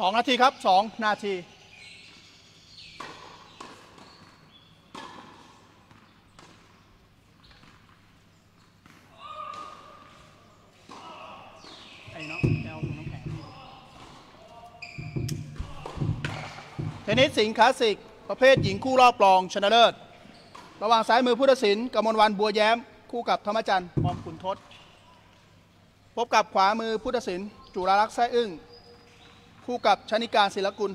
สองนาทีครับสองนาทีไอ้น้องแอลน้องแข็งเทนนิสสิงห์คลาสสิก ประเภทหญิงคู่รอบรองชนะเลิศ ระหว่างซ้ายมือผู้ตัดสินกมลวันบัวแย้ม คู่กับธรรมจันทร์มอมขุนทศ พบกับขวามือผู้ตัดสิน จุฬาลักษณ์แซ่อึ้ง คู่กับชนิการศิลกุล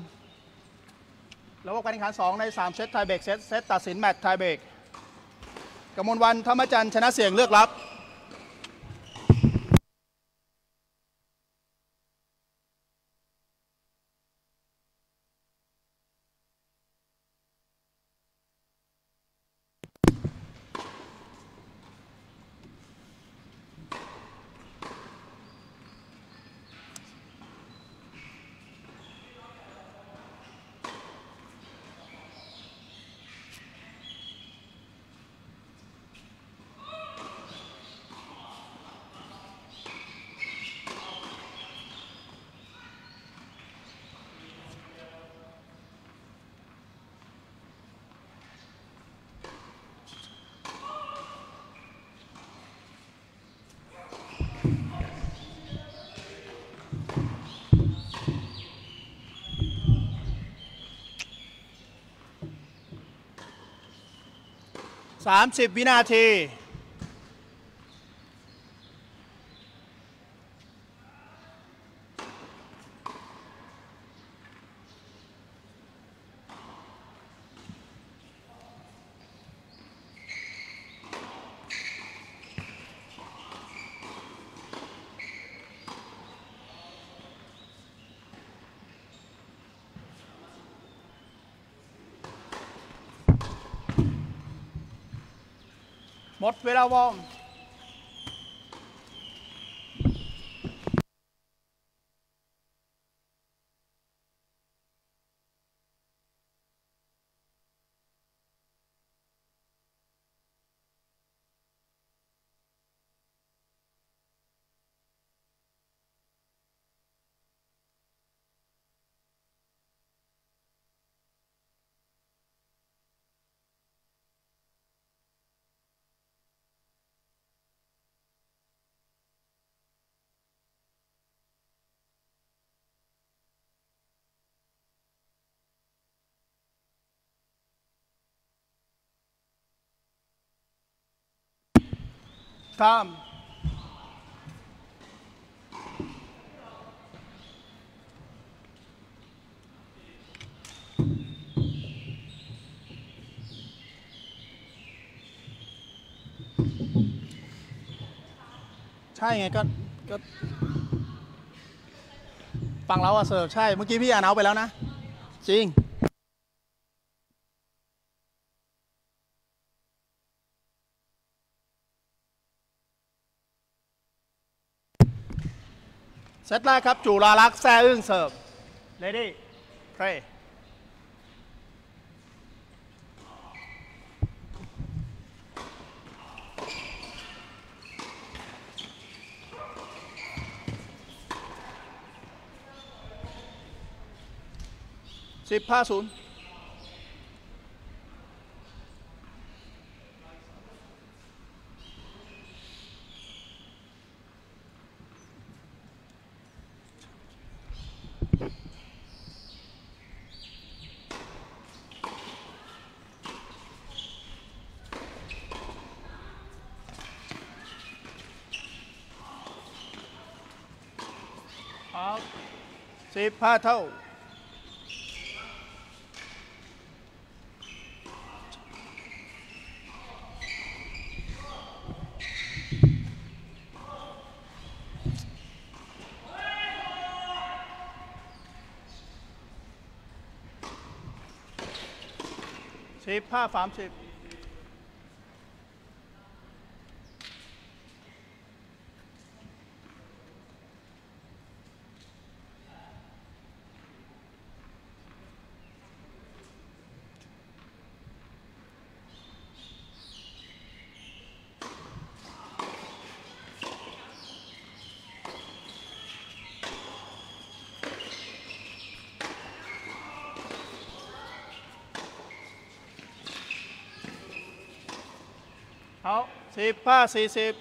แล้วก็การแข่งขัน2ใน 3 เซตไทยเบรกเซตเซตตัดสินแมตช์ไทยเบรกกมลวันธรรมจันทร์ชนะเสียงเลือกรับ 30 วินาที หมดเวลาวอร์ม ตามใช่ไงก็ก็ฟังแล้วอะเสิร์ฟใช่ เมื่อกี้พี่อ่านเอาไปแล้วนะ จริง เซตแรกครับ จุฬาลักษณ์แซ่อึ้งเสิร์ฟเลดี้เพรย์สิบห้าศูนย์เอา สิบห้าเท่าสิบห้าสามสิบ สิบห้าสี่สิบ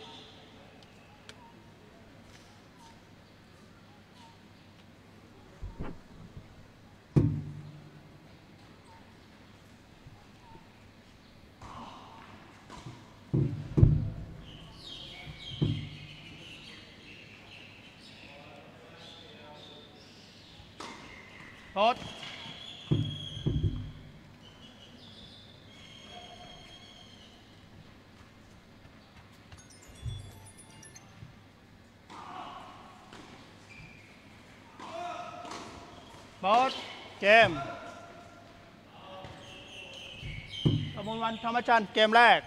ทดบอส เกมกมลวันธรรมจันทร์เกมแรก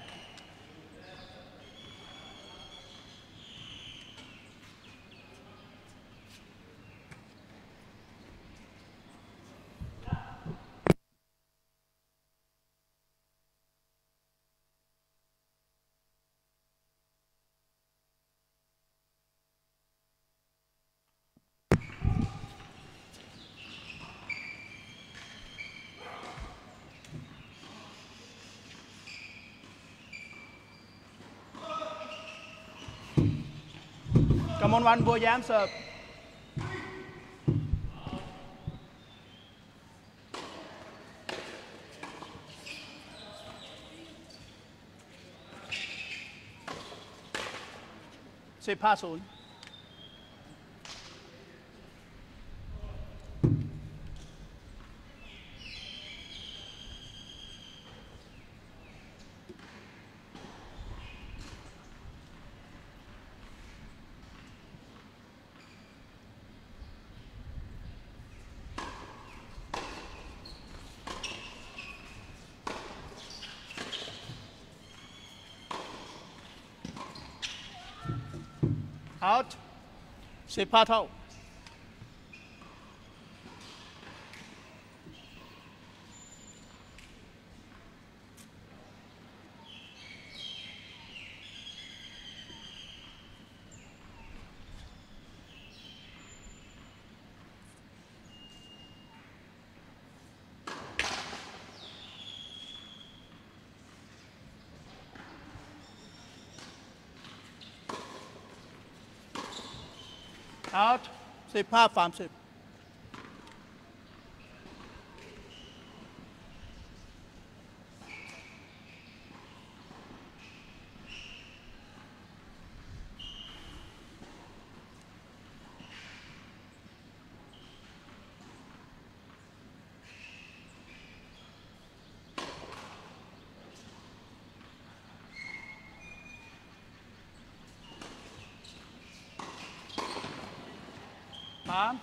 กมลวันบัวแย้ มเสิ out 15 30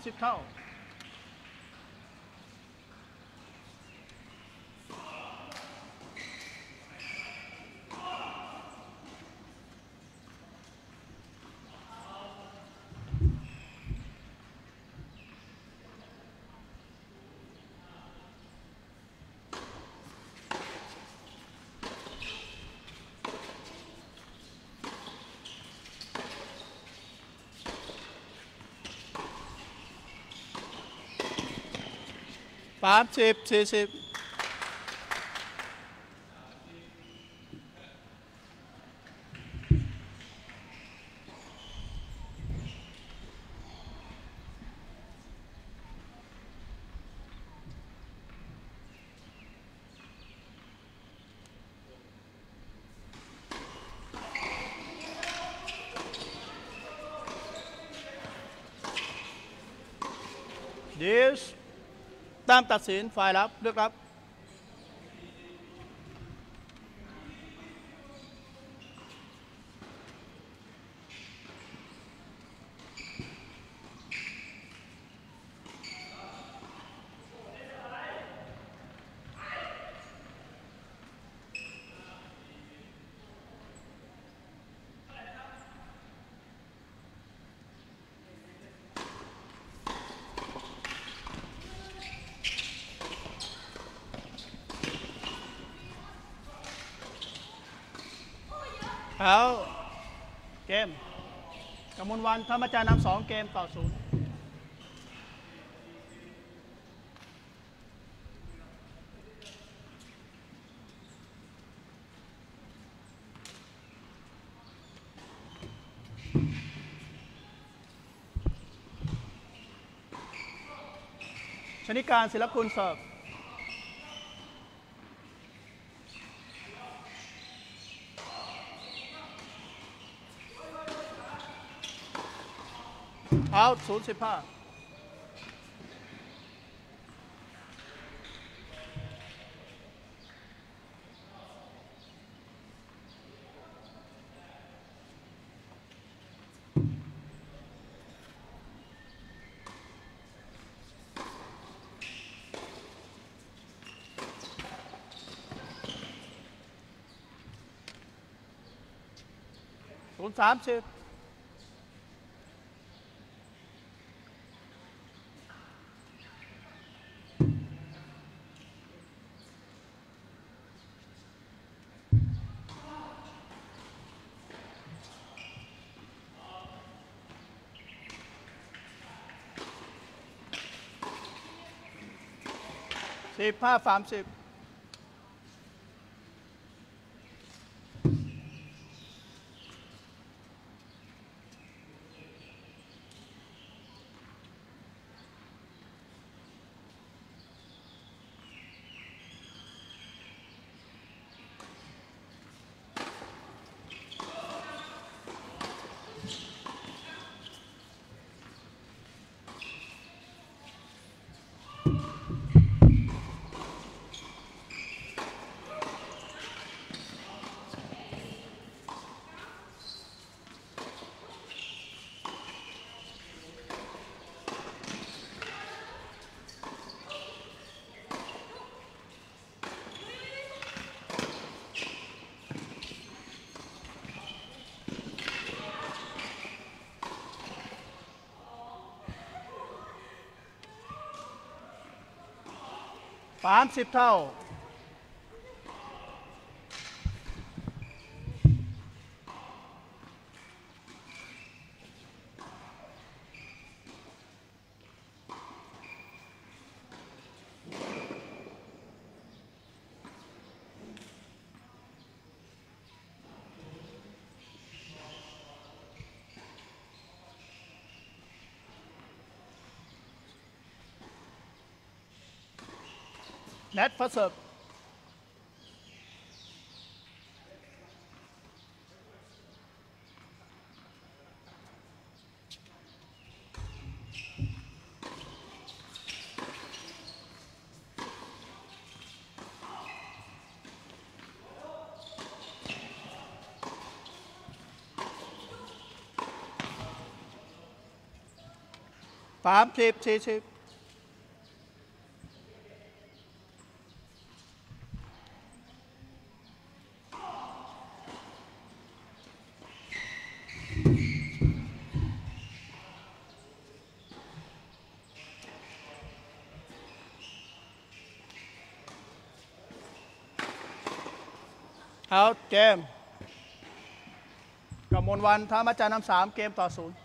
Town. ห้าศูนย์เอาสิบห้าเท่า เอาสิบห้าสามสิบสามสิบเท่า สามสิบสี่สิบดิส ตามตัดสินฝ่ายรับเลือกรับ แล้วเกมกมลวันธรรมจารย์นำสองเกมต่อศูนย์ชนิการศิลคุณเสิร์ฟ เอาศูนย์ สิบห้าสามสิบ สิบห้าสามสิบสามสิบเท่า แนทฟัสเซิร์ฟสามสิบสี่สิบ เอาเกมกับมนวันธรรมจารย์นำสามเกมต่อศูนย์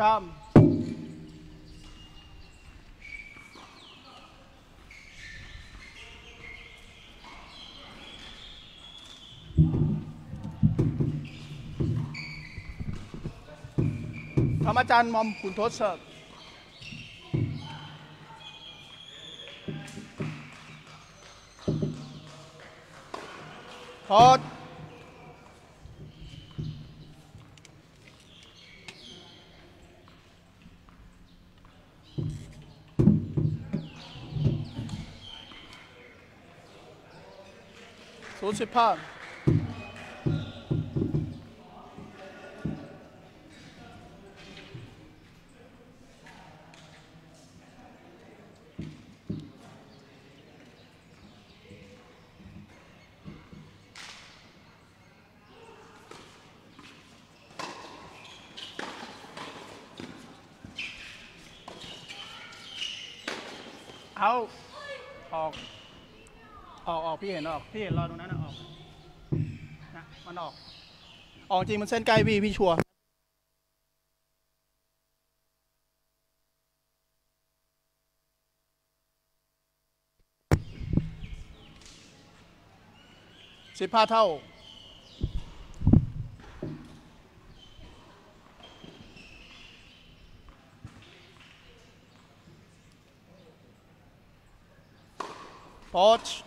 กล้มธรรมจันทร์มอมขุนทศเสิร์ฟทษ ศูนย์สิบห้าเอาออก ออกออกพี่เห็นออกพี่เห็นรอตรงนั้นนะออกนะมันออกออกจริงมันเส้นใกล้พี่พี่ชัวร์สิบห้าเท่าพอช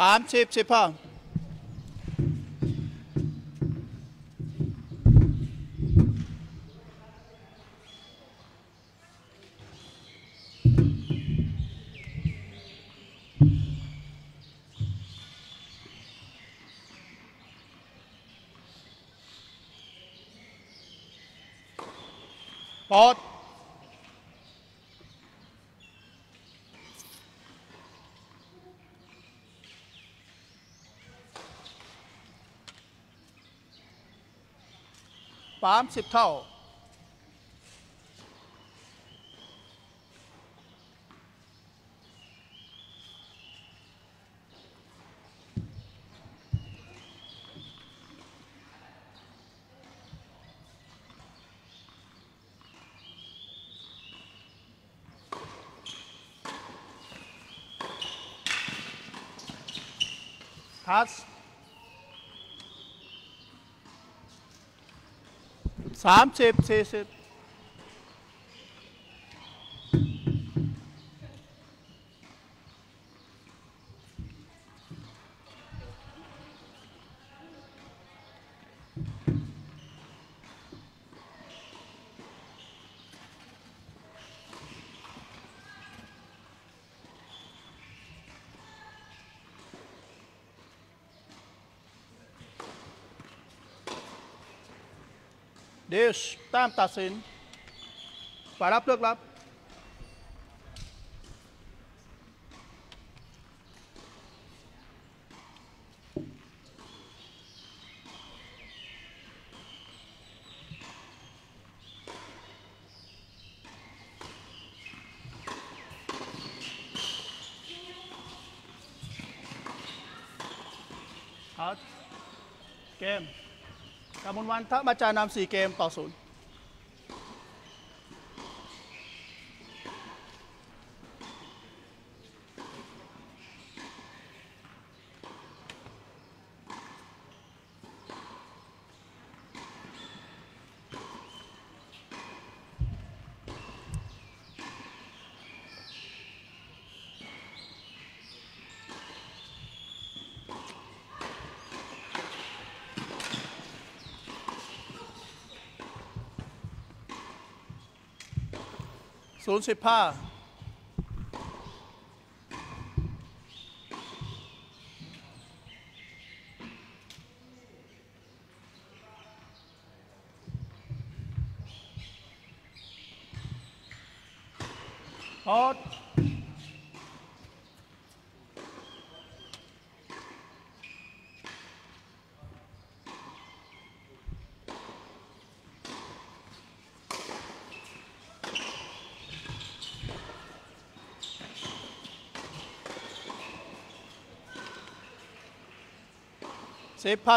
สามสิบสิบห้าปอด สามสิบเท่าทั สส ดชแต้มตัดสินฝ่ายรับเลือกรับครับเก มกำมลวันทะมาจานำสี่เกมต่อศูนย์ ศูนย์สิ บห้า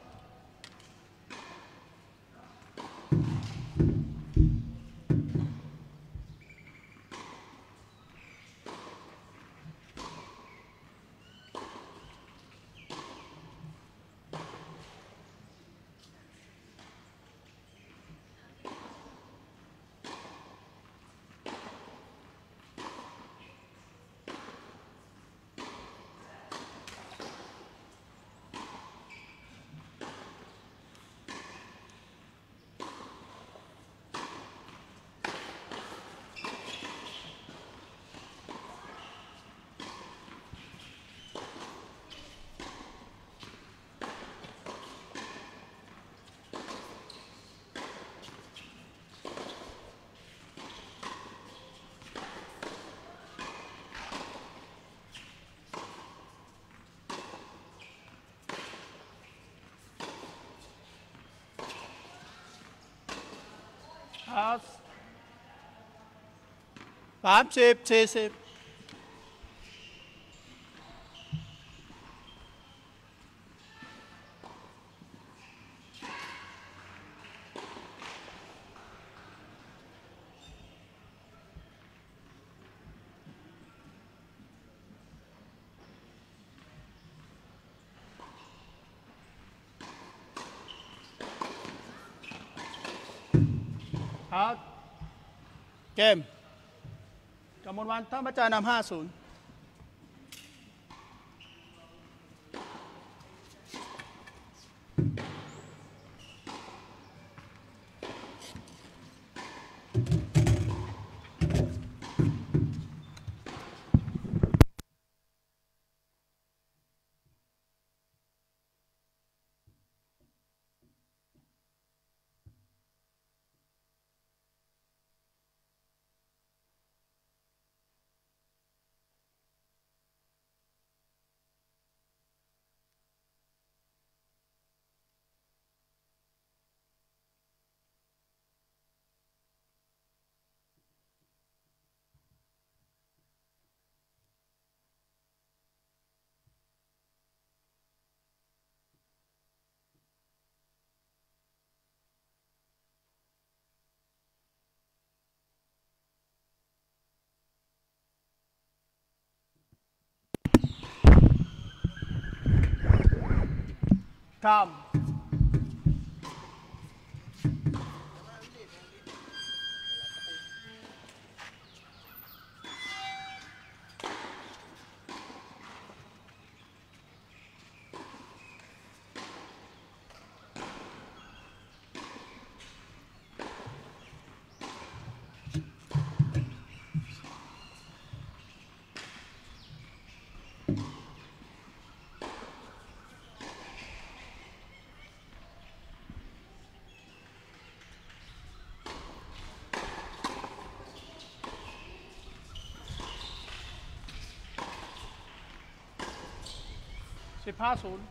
ห้าเท่า สามสิบสิบห้าโพสสามสิบ ครับ เกมกำมวลวันท่าประจานำห้าศูนย์ ท ห้าศูนย์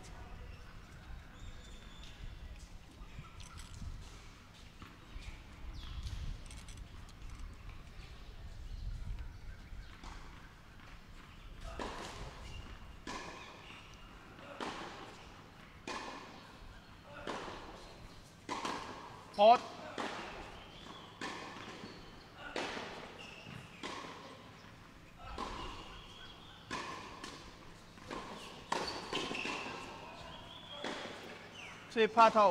โพส ต์สิบห้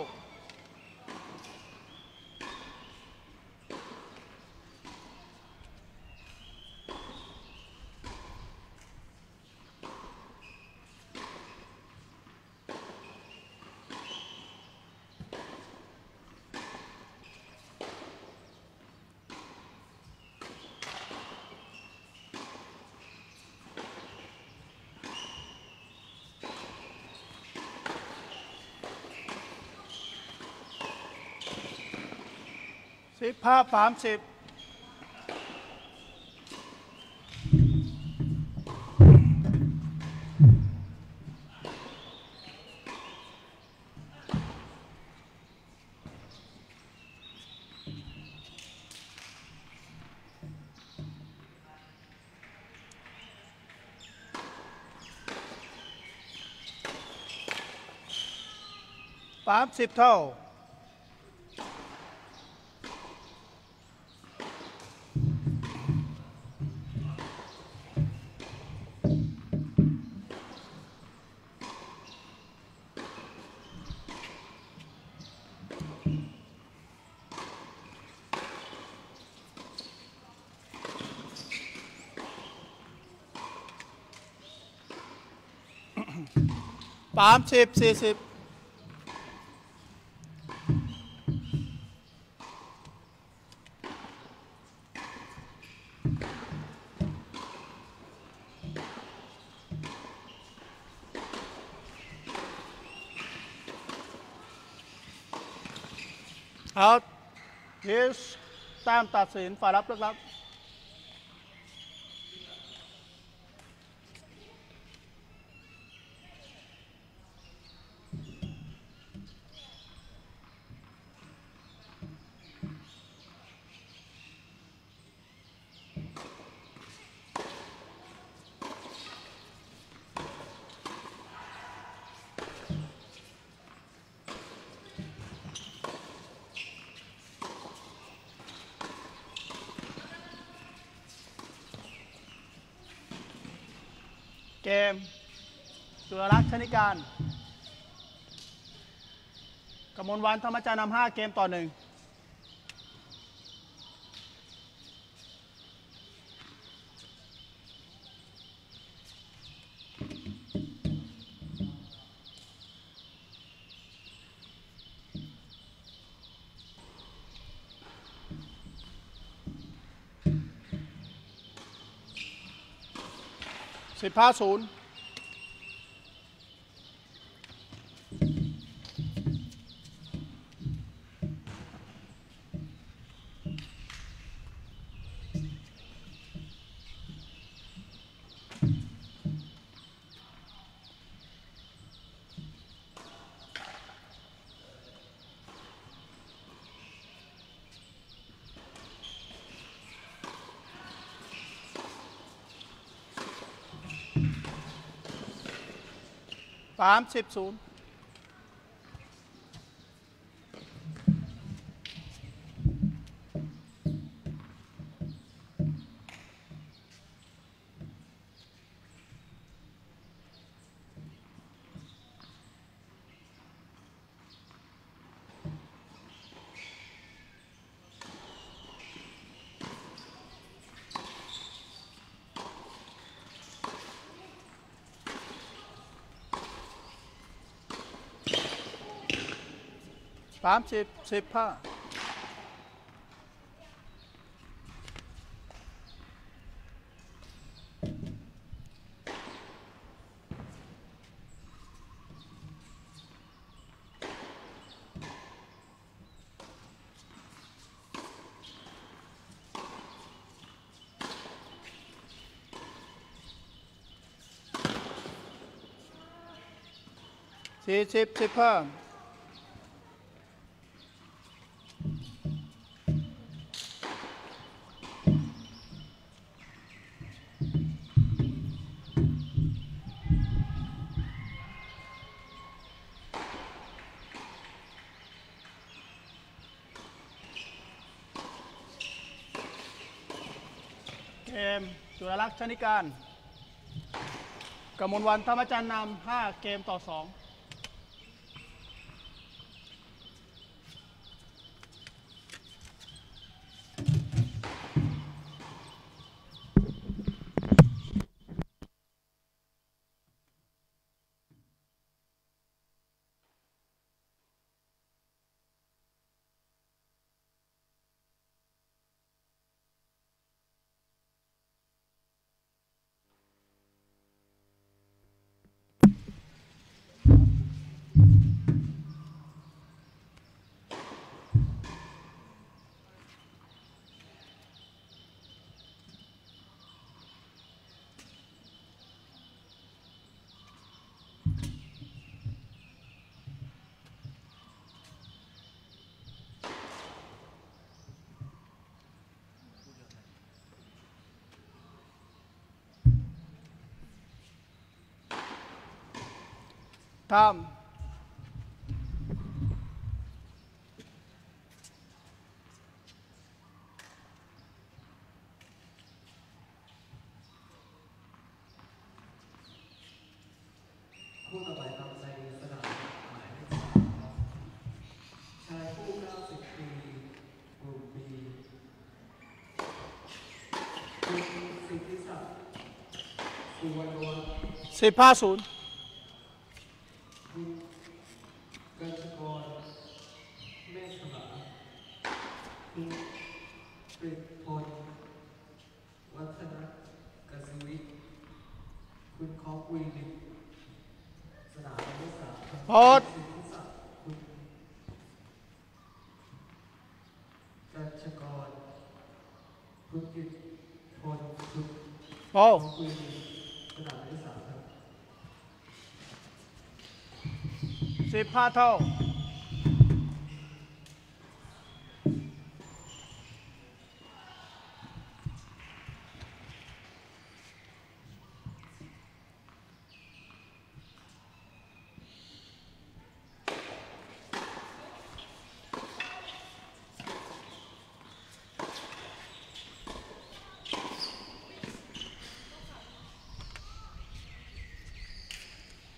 สิบห้าสามสิบสามสิบเท่า สามสิบสี่สิบเอาฮิสแต้มตัดสินฝ่ายรับเลือกรับ เกม จุลรักษ์ชนิการกมลวันธรรมจารย์นำห้าเกมต่อหนึ่งสิบห้าศูนย์ สาม สิบศูนย์สามสิ รักษ์ชนิการกมลวันธรรมจันทร์นำ5เกมต่อ 2 ทำสิบห้าศูนย์ ô xếp pha thâu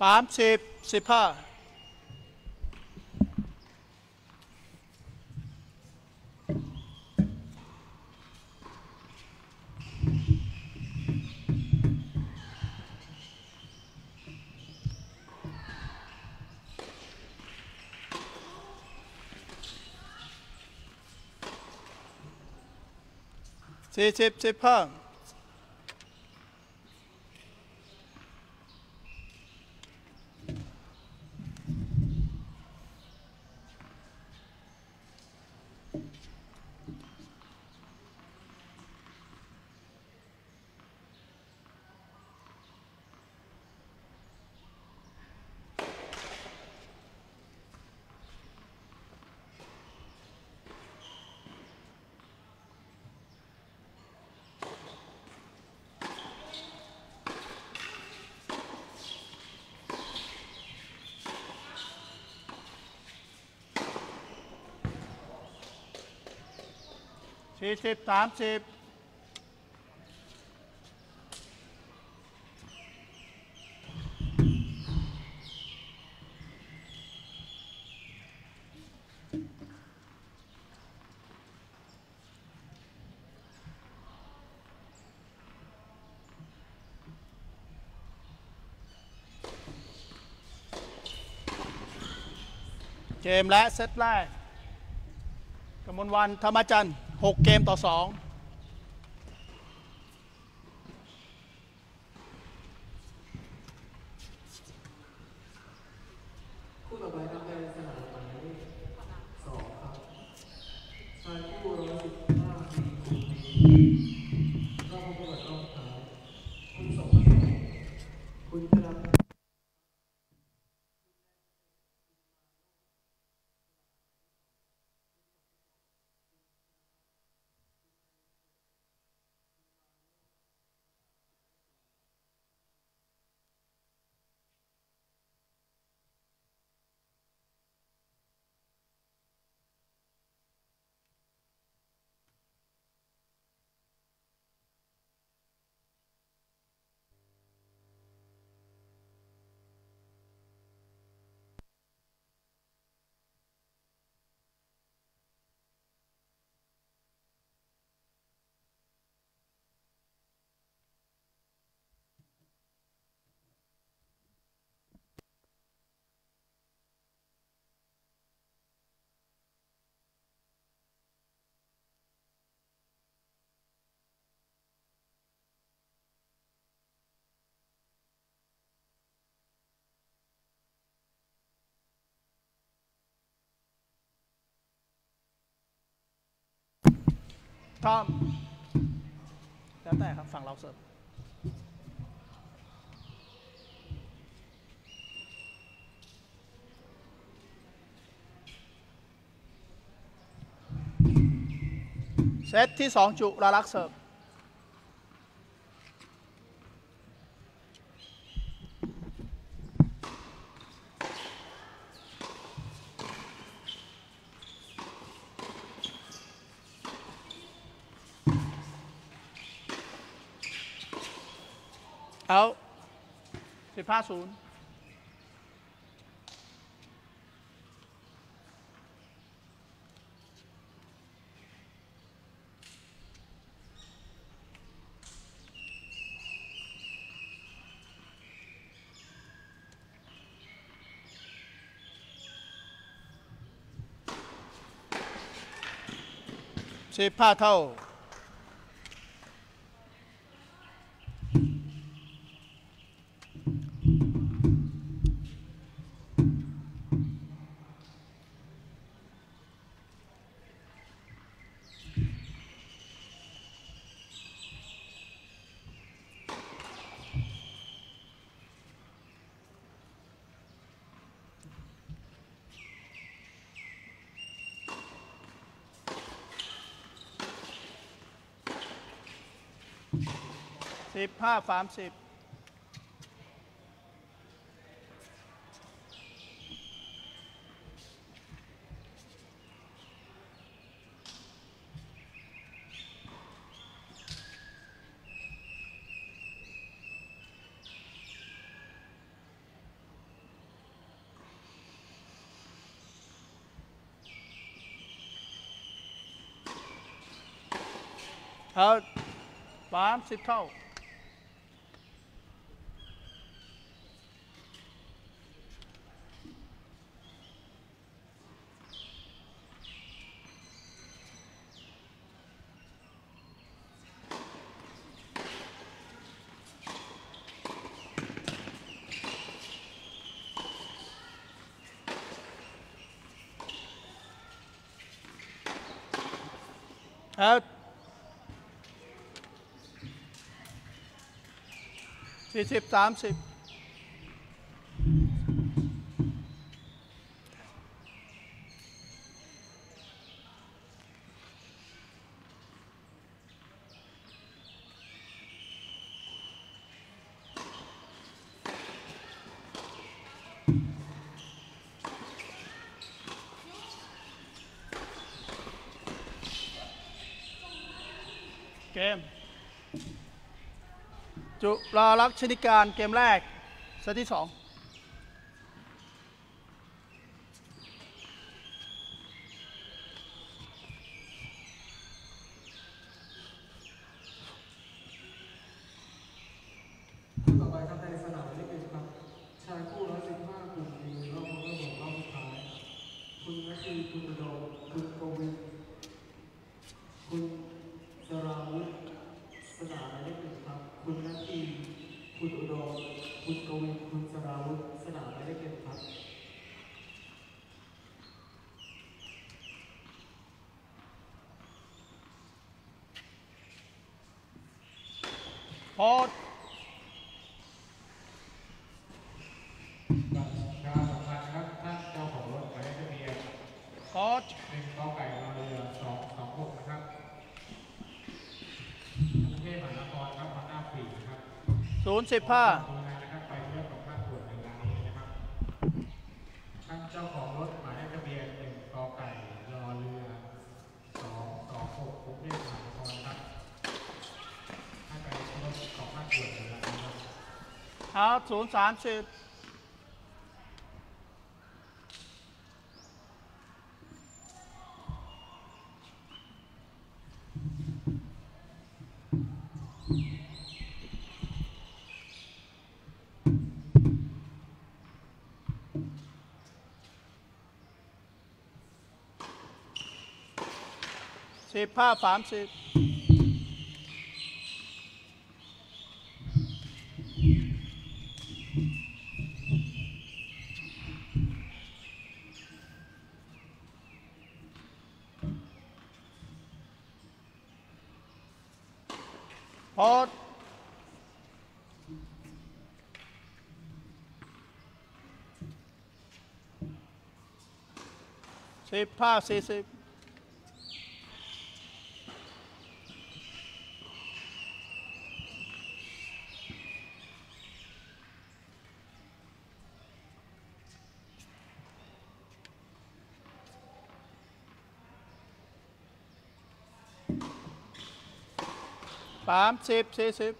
สามสิบสิบห้าสี่สิบสิบห้า สี่สิบสามสิบเกมและเซตแรกกมลวันธรรมจันทร์ 6 เกมต่อ 2 ทอม แล้วแต่ครับ ฝั่งเราเสิร์ฟเซตที่ 2 จุฬาลักเสิร์ฟ สิบห้าศูนย์สิบห้าเท่า สิบห้าสามสิบเอาสามสิบเท่า ครับสี่สิบสามสิบเกม จุฬาลักษณ์ชนิการเกมแรกเซตที่สอง คู่ต่อไปครับในสนามที่เป็นครับชายคู่ร้อยสิบห้ากลุ่มหนึ่งรอบของระบบรอบสุดท้าย คุณนาทีคุณอุดมคุณโกวินคุณสราวุธสนามหมายเลขหนึ่งครับ คุณนาทีคุณอุดมคุณโกวินคุณสราวุธสนามหมายเลขหนึ่งครับ พ อดการสำคัญครับท่านเจ้าของรถหมายเลขทะเบียนพอดหนึ่งกอไก่รอเรือสองสองหกนะครับกรุงเทพมหานครครับฮอนด้าฟรีนะครับศูนย์สิบห้า ดูงานนะครับไปเรื่องของภาคส่วนในร้านนี้นะครับท่านเจ้าของรถหมายเลขทะเบียนหนึ่งกอไก่รอเรือสองสองหกกรุงเทพมหานครครับให้ไปรถของภาคส่วนในร้านนี้ครับ เอา ศูนย์สามสิบสิบห้าสามสิบ พอด สิบห้าสี่สิบสามสิบสี่สิบ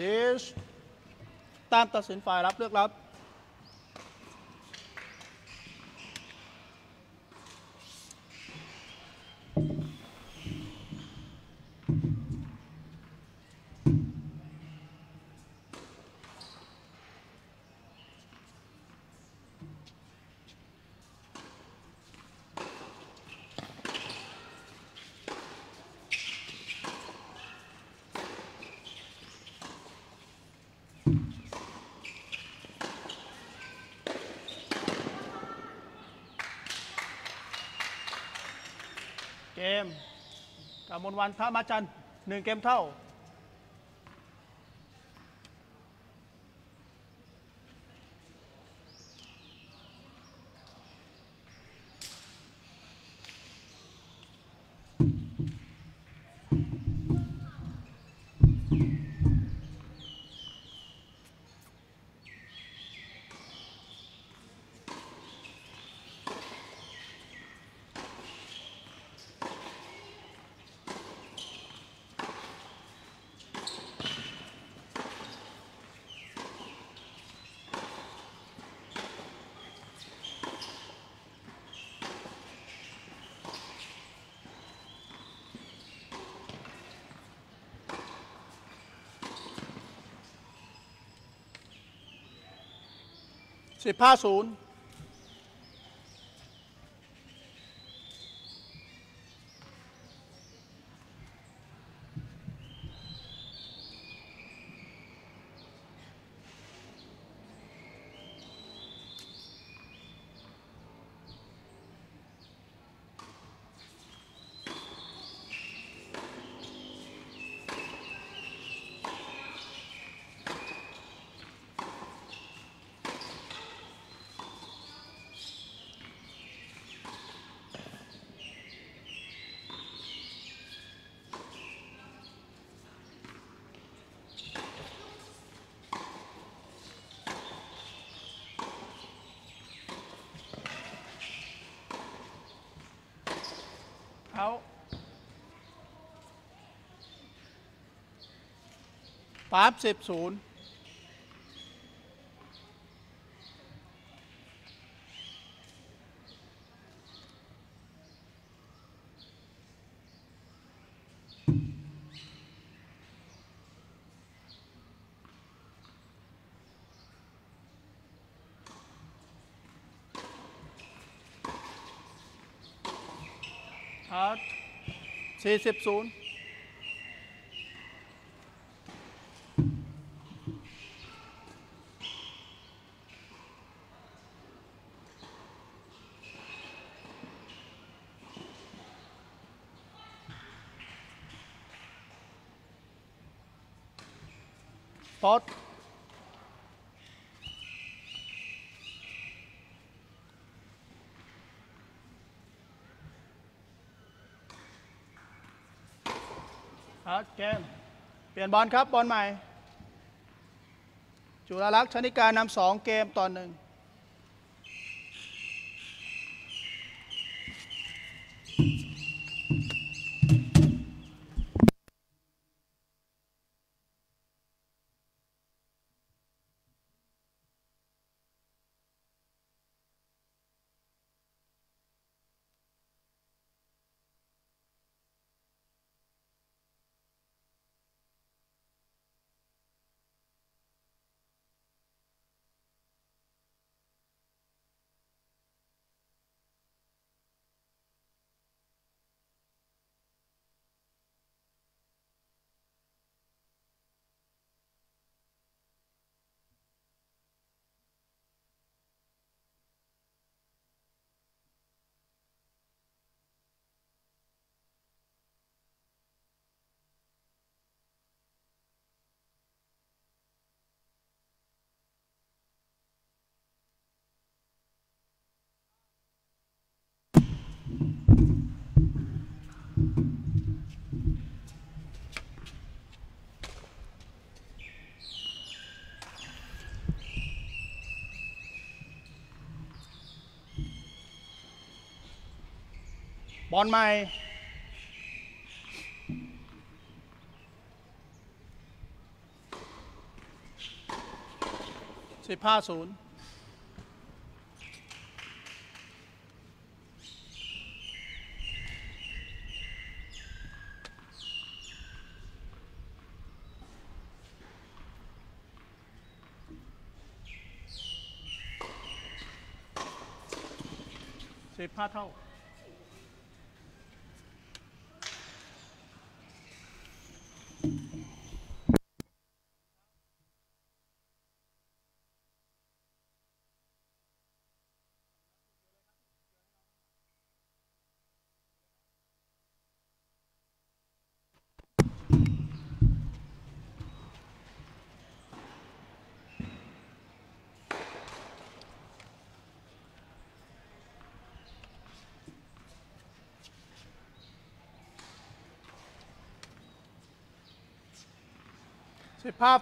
ดิช ตามตัดสินฝ่ายรับเลือกรับ เกมกำมลวันท่ามาจันหนึ่งเกมเท่า สิบห้ เอาปั๊บสิบศูนย์เอา สี่สิบศูนย์ปอ ดเอาเกม เปลี่ยนบอลครับบอลใหม่ จุฬาลักษณ์ชนิการนำสองเกมต่อหนึ่ง บอลใหม่สิบห้าศูนย์สิบห้าเท่า สิบห้า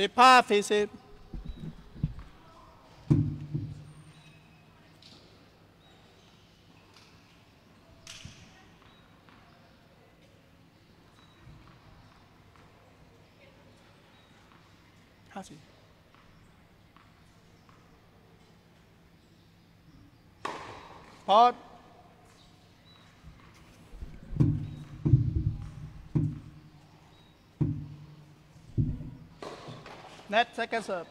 สิบห้าสี่สิ Net second serve.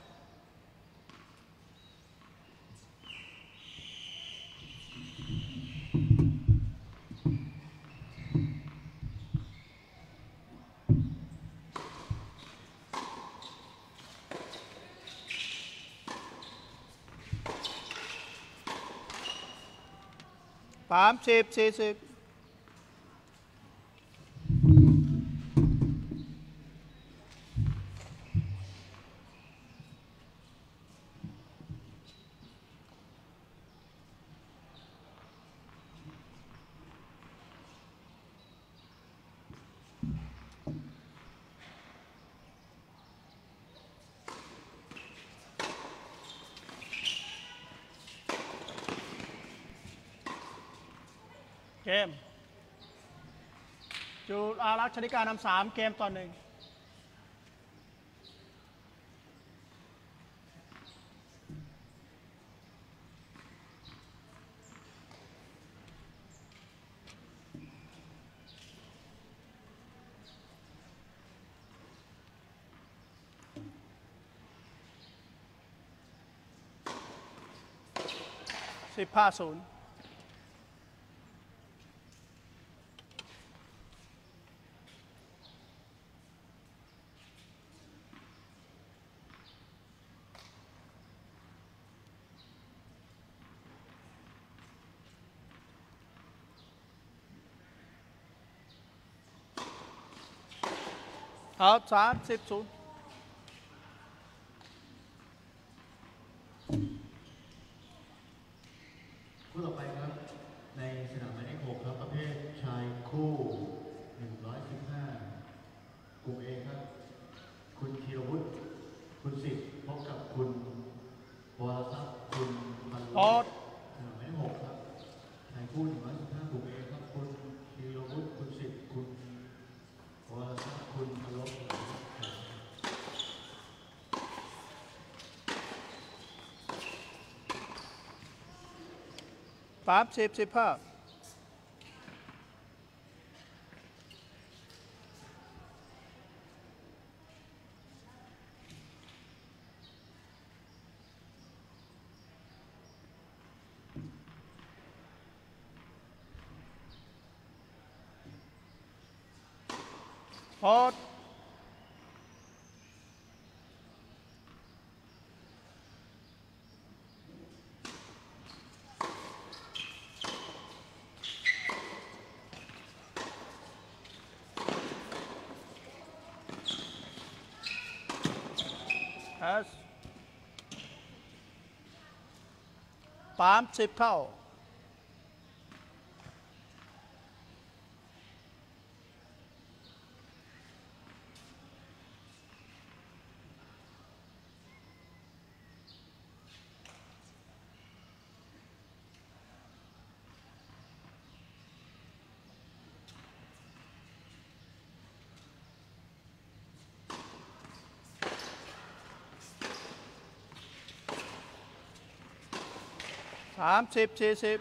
Chip. รักษ์ชนิการนำสามเกมต่อหนึ่งสิบห้าศูนย์ เอาสามสิบศูนย์ คู่ต่อไปครับ ในสนามหมายเลข6ครับ ประเภทชายคู่ 115 กลุ่มเอครับ คุณธีรวุฒิคุณสิทธิ์พบกับคุณวรศักดิ์คุณพัน พอด สนามหมายเลข6ครับ ชายคู่ 115 กลุ่มเอครับ คุณธีรวุฒิคุณสิทธิ์คุณวรศักดิ์คุณพันลบครับ สามสิบสิบห้าพอด ส สาม สามสิบสี่สิบ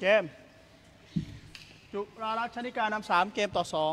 เกม จุราลัชนิการนำสามเกมต่อสอง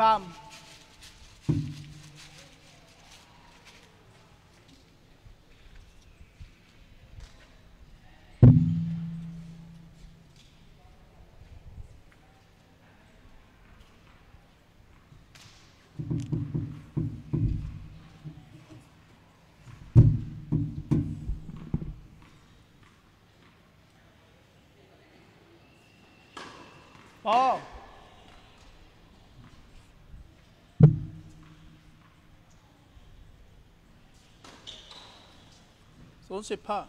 ทำพอ ศูนย์สิบห้า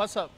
เ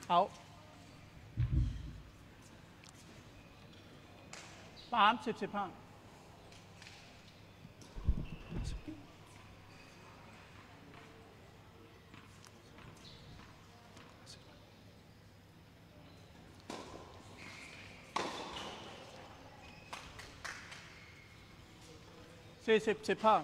เอาสามสิบสิบห้าสี่สิบสิบห้า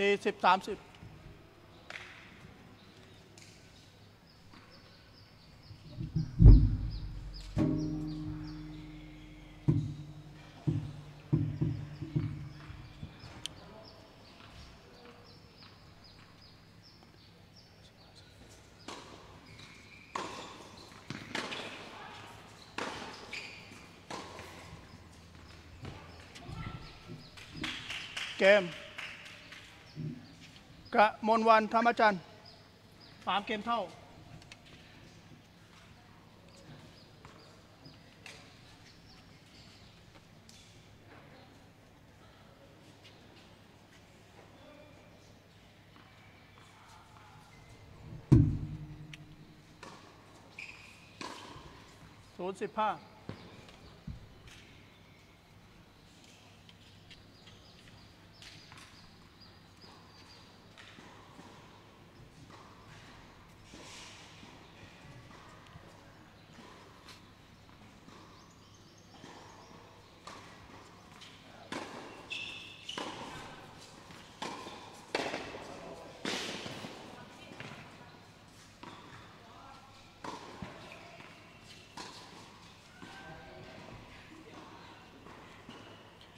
สี่สิบสามสิบเกม กระมวลวันธรรมจันทร์สามเกมเท่า ศูนย์สิบห้า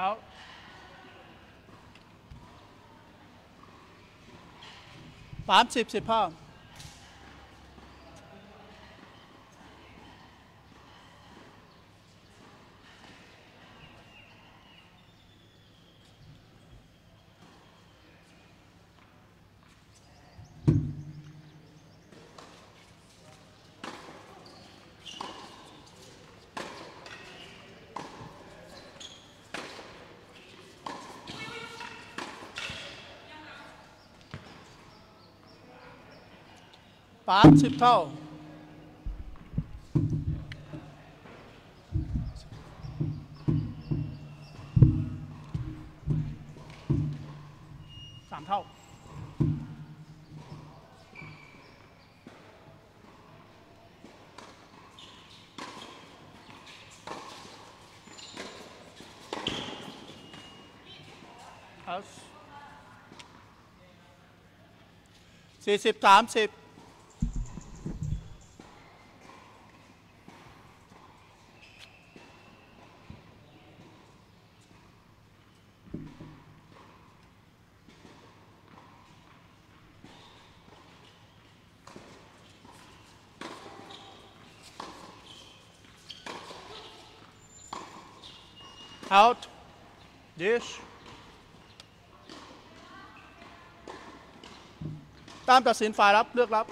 out. Varmtip til par. 8สิบเท่า สามเท่า สี่สิบสามสิบ out dish ตามตัดสินฝ่ายรับเลือกรับ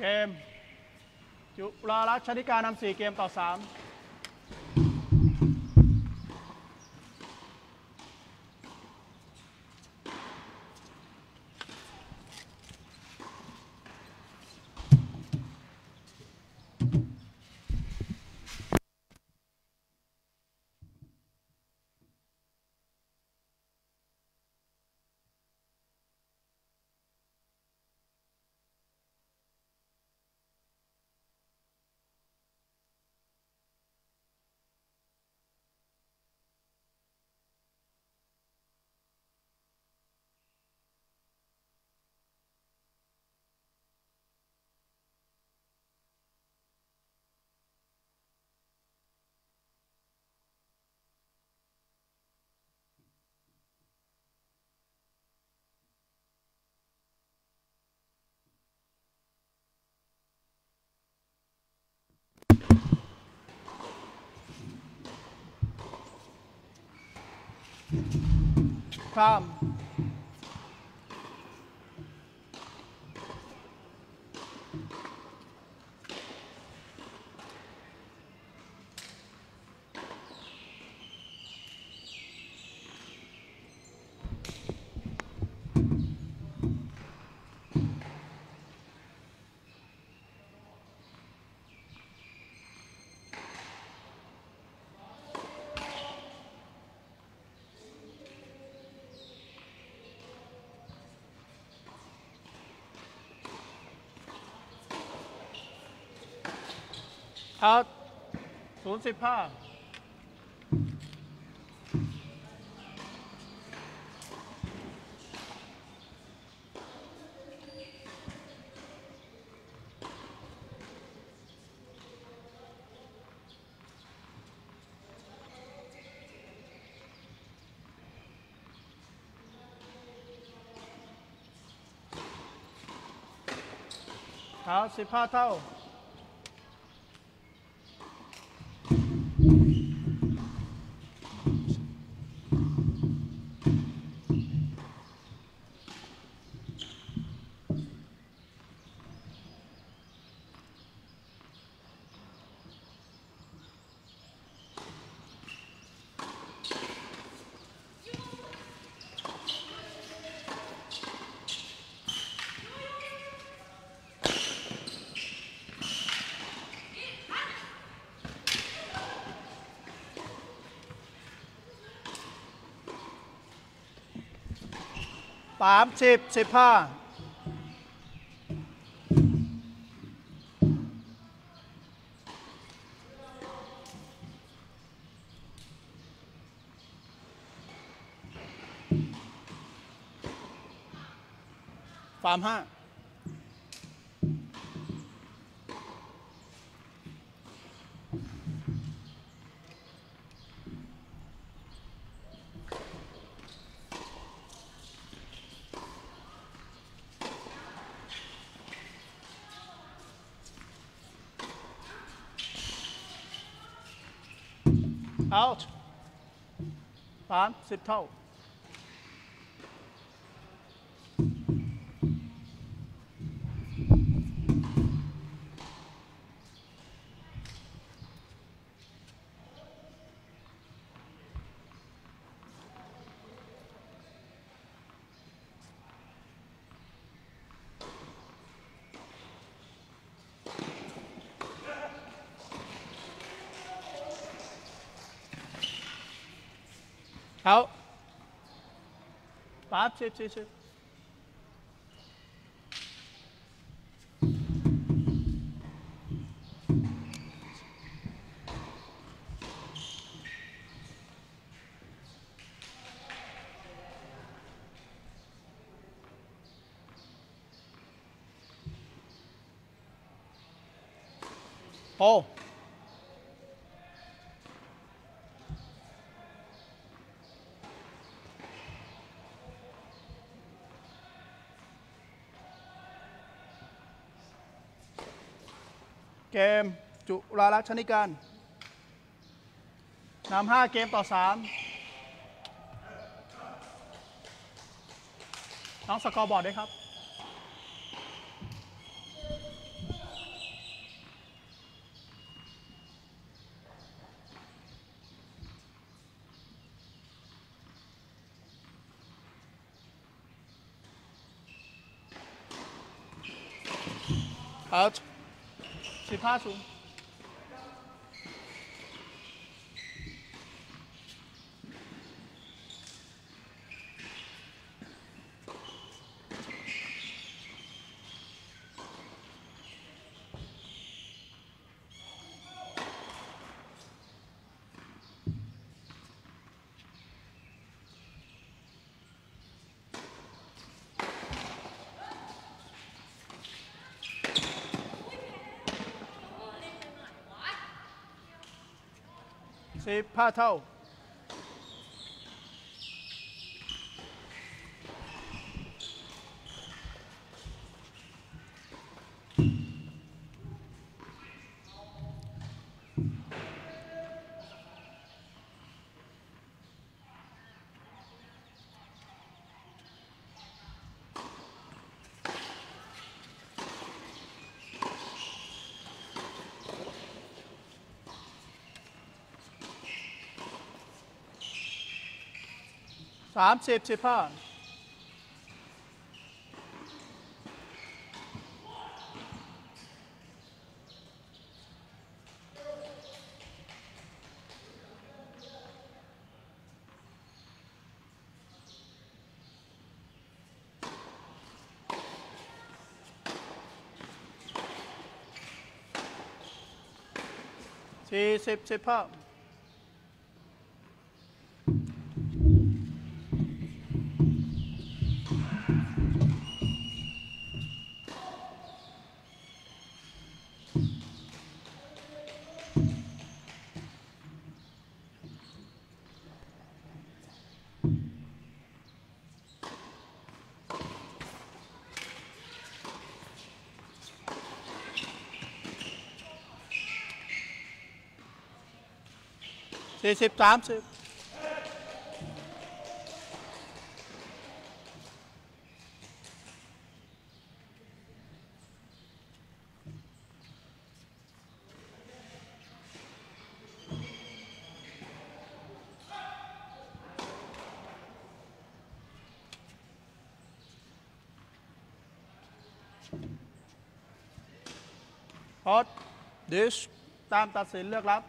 เกม จุฬารัชนิการนำสี่เกมต่อสาม ข้ เอาศูนย์สิบห้าเอาสิบห้าเท่า สามสิบสิบห้าสามห้า out 8 10 Out. มสิบสี่สิบโอ้เกมจุฬาลักษณ์ชนิการนำห้าเกมต่อสามน้องสกอร์บอร์ดด้วยครับเอา สิบ ห้าศูนย์ สิบห้าเท่า เสามสิบสิบห้าสี่สิบสิบห้า สี่สิบสามสิบฮอตดิชตามตัดสินเลือกรับ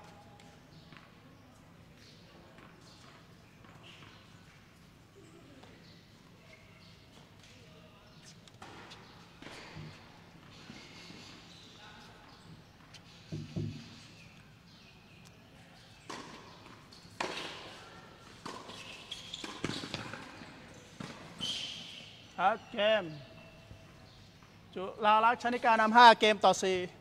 ครับเกมจุลาลักษณ์ชนิการนำ5เกมต่อ 4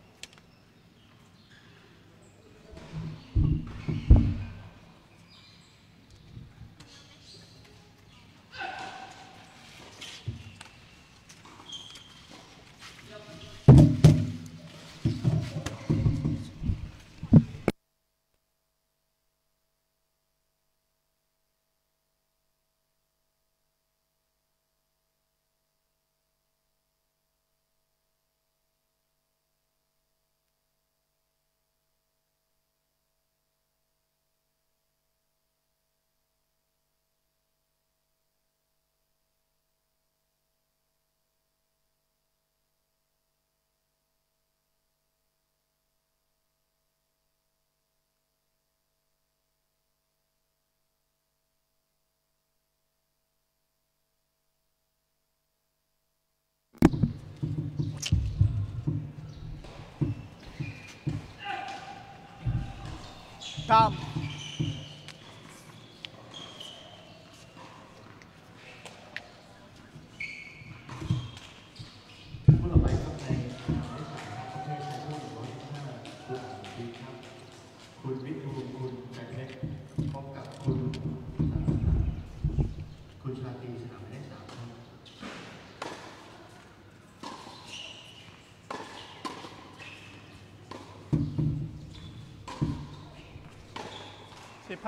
Tom.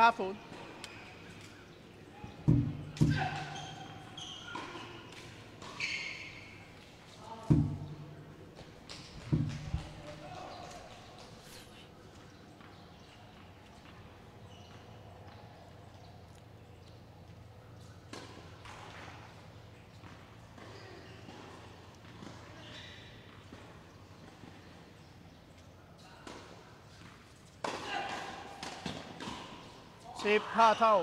careful. 15 เท่า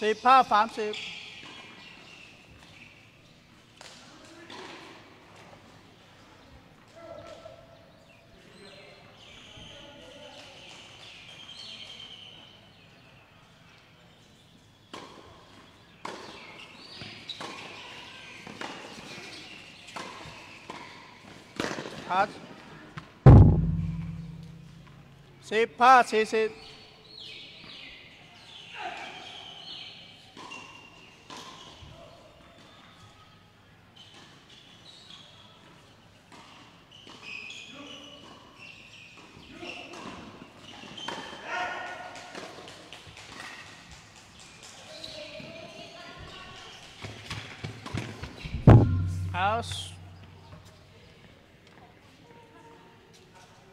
สิบห้าสามสิบทัชสิบห้าสี่สิบ House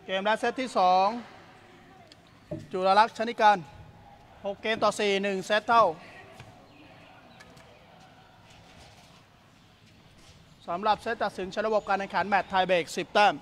เก มแรกเซตที่ 2 จุลลักษณ์ชนิการ 6 เกมต่อ 4 1 เซตเท่าสำหรับเซตตัดสินใช้ระบบการแข่งขันแมตช์ไทยเบรก10 แต้ม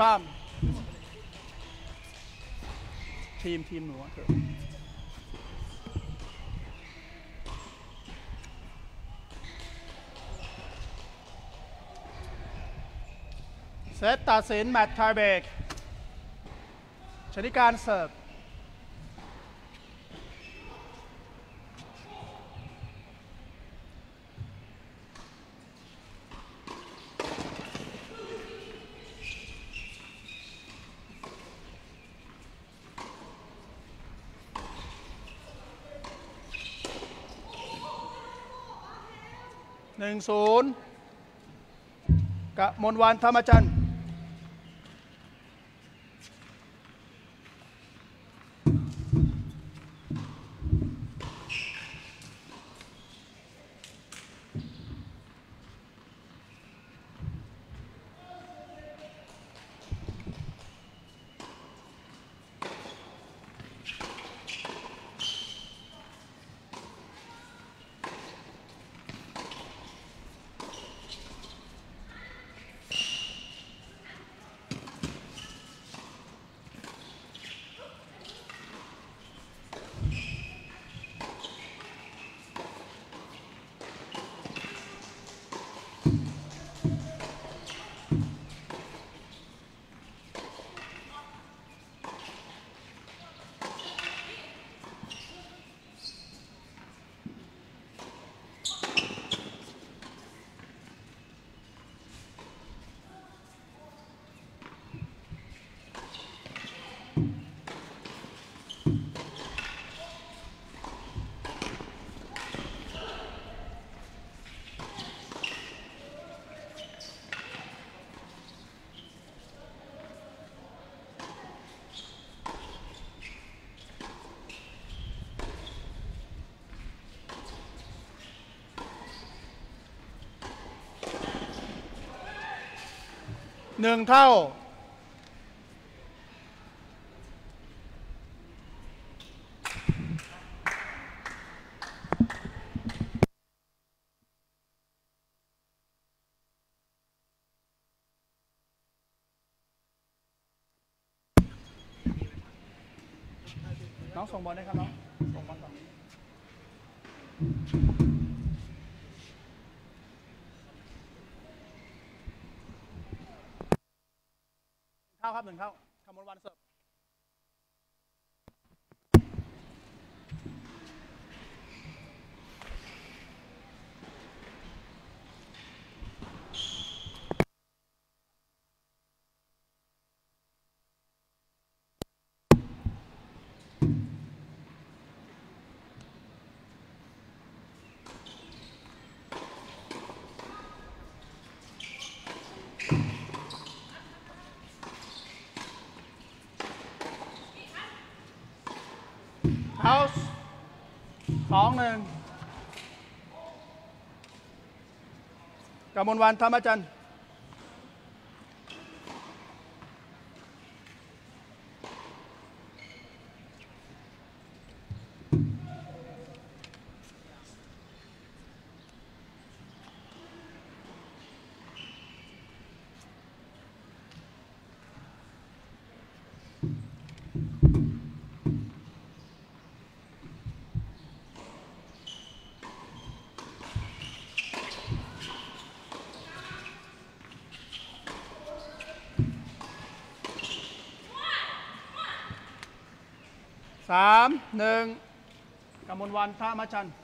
ข้ามทีม ทีม หนูเถอะเซตตัดสินแมตช์ไทยเบรกชนิการเสิร์ฟ หนึ่งศูนย์กะมลวันธรรมจันทร์ หนึ่งเท่า น้องส่งบอลได้ครับน้อง ส่งบอลต่อ เท่าครับหนึ่งเข้าคำมลวันเสิร์ฟ เฮาส์สองหนึ่งกมลวันธรรมจันทร์สาม หนึ่งกมลวันธรรมจันทร์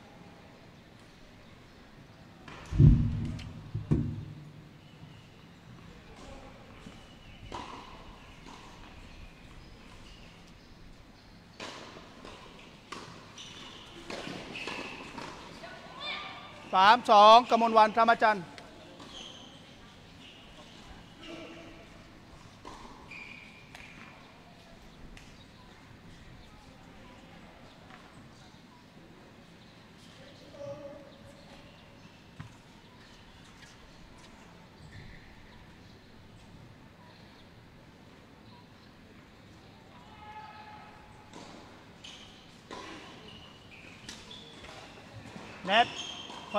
สามสองกมลวันธรรมจันทร์ เน็ต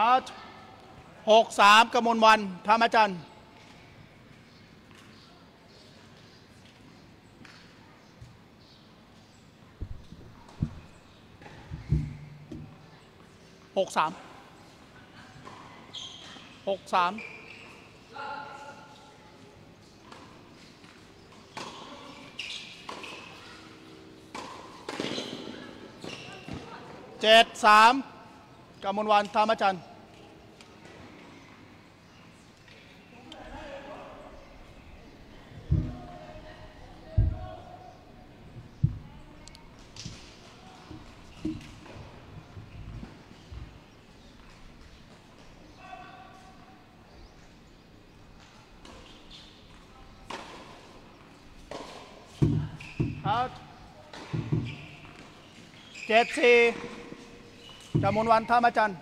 เอาหกสามกมลวันท่ามจันทร์หกสามหกสามเจ็ดสามกมลวันธรรมจันทร์เอา เจ็ดสี่กมลวันธรรมจันทร์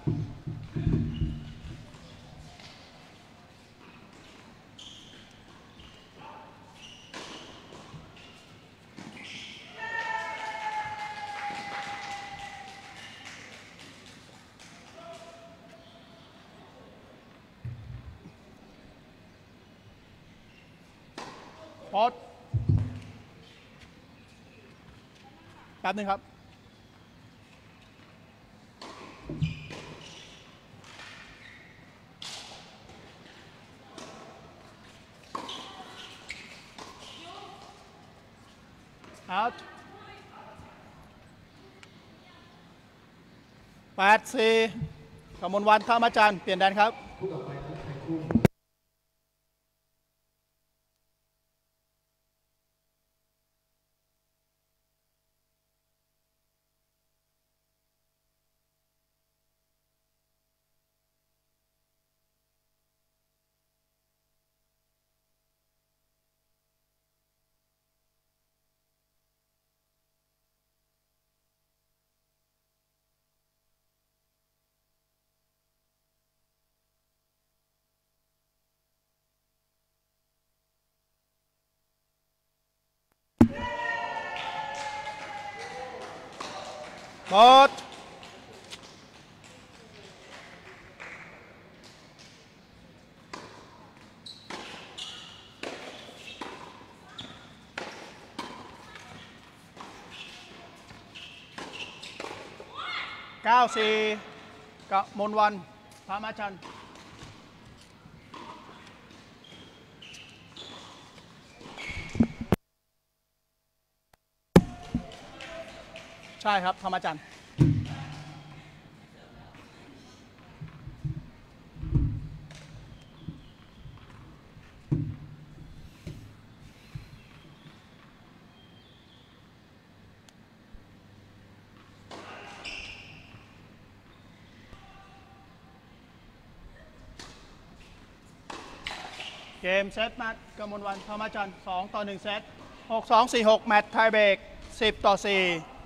หทศแป๊บหนึ่งครับ out แปดสี่กมลวันข้ามาจันทร์เปลี่ยนแดนครับ หมดเก้าสี่กับมนวันพระมาชันทร์ใช่ครับธรรมจันทร์เกมเซตแมตช์กมลวันธรรมจันทร์2ต่อ 1 เซต 6 2 4 6 แมตช์ไทยเบรก10 ต่อ 4